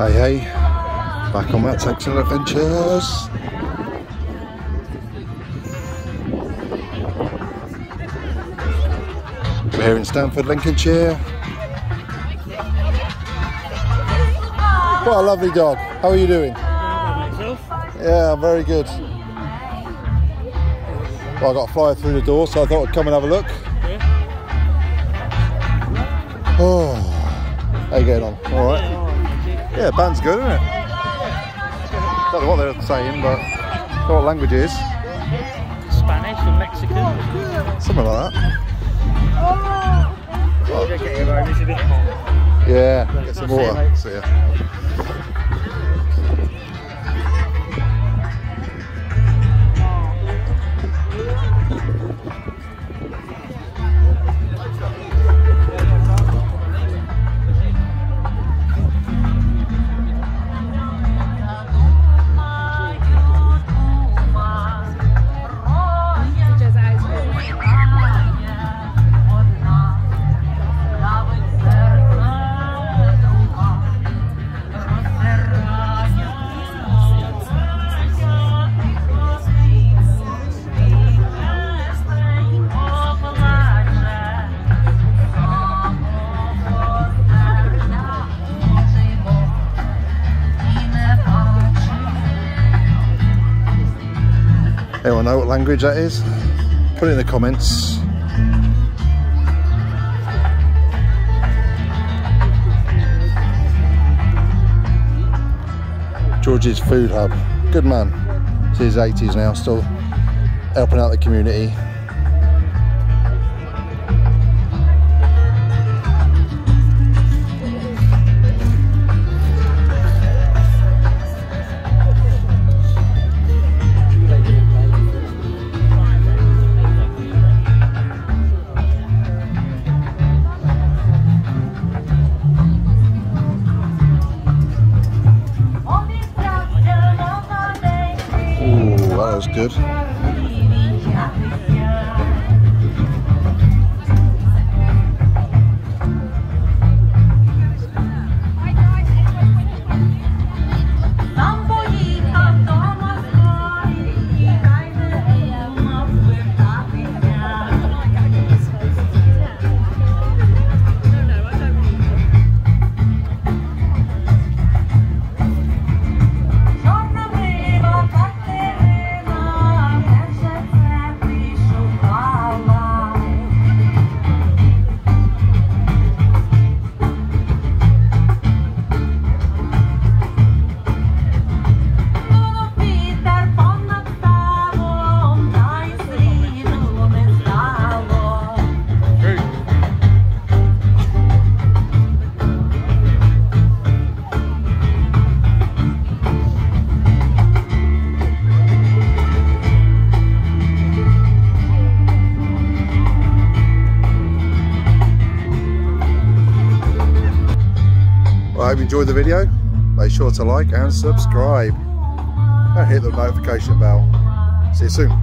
Hey, hey, back on Matt's Excellent Adventures. We're here in Stamford, Lincolnshire. What a lovely dog. How are you doing? Yeah, very good. Well, I got a flyer through the door, so I thought I'd come and have a look. Oh, how you getting on? All right. Yeah, band's good, isn't it? Don't know what they're saying, but I don't know what language is. Spanish or Mexican. Something like that. It's a bit hot. Yeah, get some water. See ya. Anyone know what language that is? Put it in the comments. George's Food Hub. Good man. He's his 80s now, still helping out the community. Was good. Hope you enjoyed the video. Make sure to like and subscribe. And hit the notification bell. See you soon.